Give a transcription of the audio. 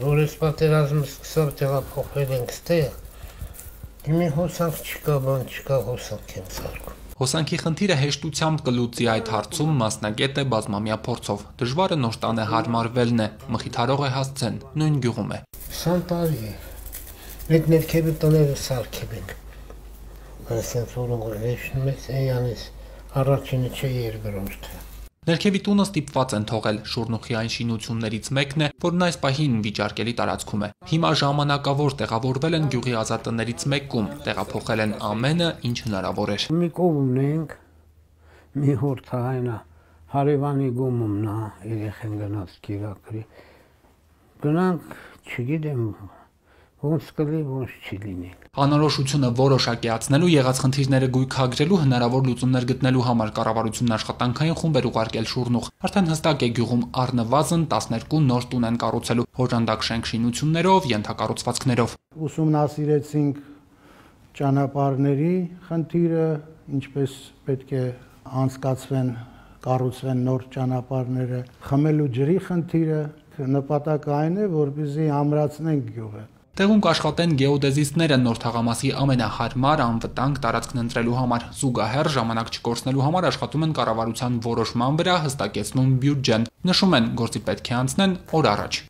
Որ այս պատերազմը սկսավ տեղափոխվել ենք ստեղ, իմի հոսանք չկա, բան չկա, հոսանք եմ սարքում։ Հոսանքի խնդիրը հեշտությամբ կլուծի այդ հարցում մասնագետ է բազմամյա փորձով։ Դժվարը նոր տանը հարմարվելն է, մխիթարող է հասցեն, նույն գյուղում է։ 20 տարի է։ Մեկ ներքևի տները սարքել ենք։ Այսինքն հեշտում ես էյանից առաջինը չէ երկրորդը։ Ներքևի տունը ստիպված են թողել Շուրնուխի այն շինություններից մեկն է, որն այս պահին վիճարկելի տարածքում է։ Հիմա ժամանակավոր տեղավորվել են գյուղի ազատներից մեկում, տեղափոխել են ամենը, ինչ հնարավոր էր։ Մի կողմ ունենք, մի հորթայնա, հարևանի գումում նա երեխեն գնաց կիրակրի։ Գնանք, չգիտեմ, ոնց կլի, ոնց չի լինի։ Անորոշությունը որոշակիացնելու եղած խնդիրները գույքագրելու հնարավոր լուծումներ գտնելու համար կառավարությունն աշխատանքային խումբ էր ուղարկել Շուրնուխ։ Արդեն հստակ է գյուղում առնվազն 12 նոր տուն են կառուցելու հոժանդակ շենք շինություններով, ենթակառուցվածքներով։ Ուսումնասիրեցինք ճանապարհների խնդիրը, ինչպես պետք է անցկացվեն կառուցվեն նոր ճանապարհները, խմելու ջրի խնդիրը, նպատակը այն է, որպեսզի ամրացնենք գյուղը։ Տեղում կաշխատեն գեոդեզիստները նոր թաղամասի ամենահարմար անվտանգ տարածքն ընտրելու համար։ Զուգահեռ ժամանակ չկորցնելու համար աշխատում են կառավարության որոշման վրա հստակեցնում բյուջեն։ Նշում են, գործի պետք է անցնեն օր առաջ։